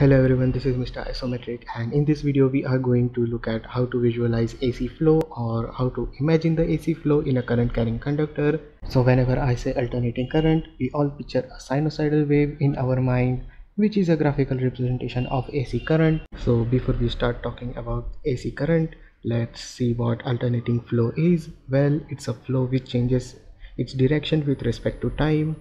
Hello everyone, this is Mr. Isometric and in this video we are going to look at how to visualize AC flow or how to imagine the AC flow in a current carrying conductor. So whenever I say alternating current, we all picture a sinusoidal wave in our mind which is a graphical representation of AC current. So before we start talking about AC current, let's see what alternating flow is. Well, it's a flow which changes its direction with respect to time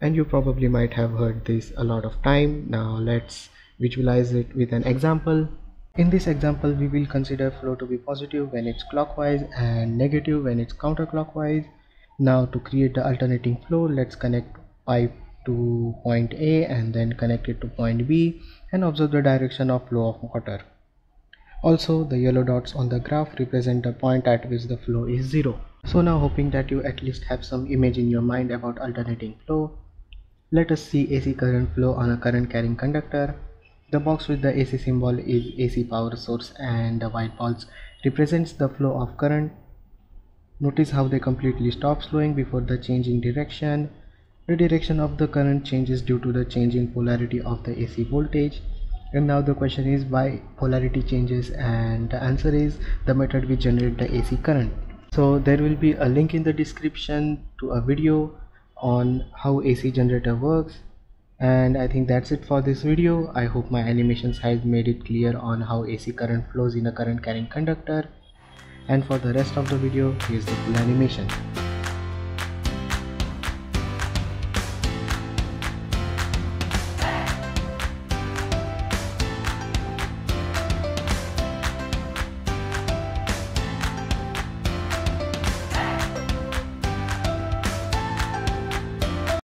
and you probably might have heard this a lot of time. Now let's visualize it with an example. In this example we will consider flow to be positive when it's clockwise and negative when it's counterclockwise. Now to create the alternating flow let's connect pipe to point A and then connect it to point B and observe the direction of flow of water. Also the yellow dots on the graph represent the point at which the flow is zero. So now hoping that you at least have some image in your mind about alternating flow let us see AC current flow on a current carrying conductor the box with the AC symbol is AC power source and the white balls represents the flow of current. Notice how they completely stop flowing before the changing direction. The direction of the current changes due to the changing polarity of the AC voltage. And now the question is why polarity changes and the answer is the method we generate the AC current. So there will be a link in the description to a video on how AC generator works and I think that's it for this video. I hope my animations have made it clear on how AC current flows in a current carrying conductor and for the rest of the video here's the full animation.